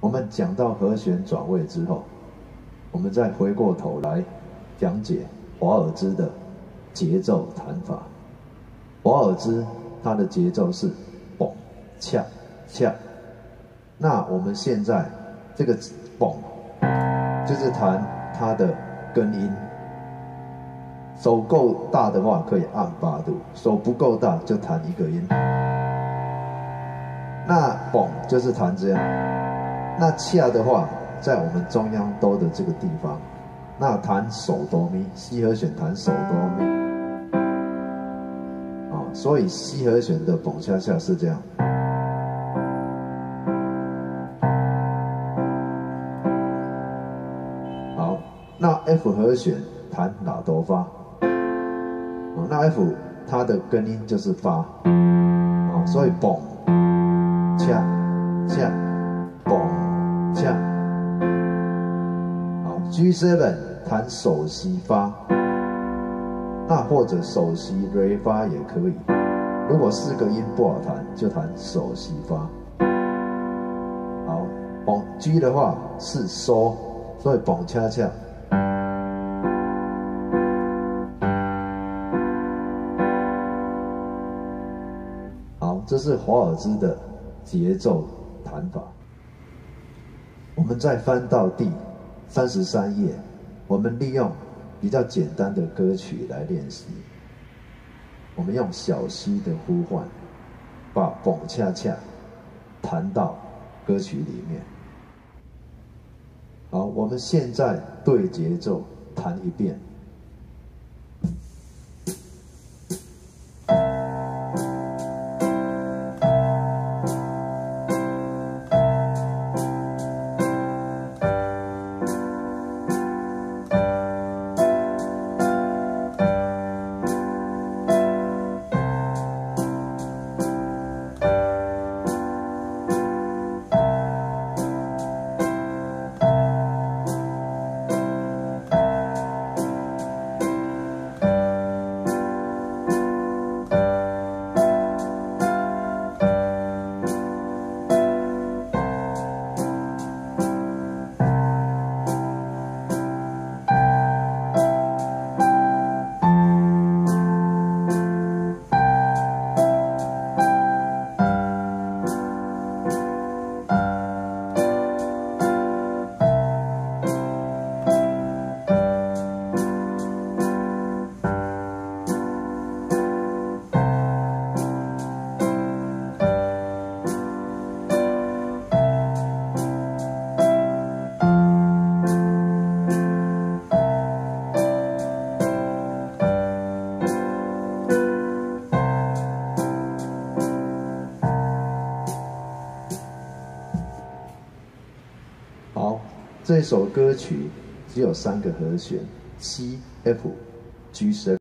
我们讲到和弦转位之后，我们再回过头来讲解华尔兹的节奏弹法。华尔兹它的节奏是嘣恰恰，那我们现在这个嘣就是弹它的根音。手够大的话可以按八度，手不够大就弹一个音。那嘣就是弹这样。那恰的话，在我们中央哆的这个地方，那弹手哆咪，C 和弦弹手哆咪，啊，所以 C 和弦的嘣恰恰是这样。好，那 F 和弦弹哪哆发？哦，那 F 它的根音就是发，啊，所以嘣恰恰。像，好，G7 弹首席发，那或者首席 Re 发也可以。如果四个音不好弹，就弹首席发。好，嘣 G 的话是嗦，所以嘣恰恰。好，这是华尔兹的节奏弹法。我们再翻到第三十三页，我们利用比较简单的歌曲来练习。我们用小溪的呼唤，把蹦恰恰弹到歌曲里面。好，我们现在对节奏弹一遍。这首歌曲只有三个和弦：C、F、G 声。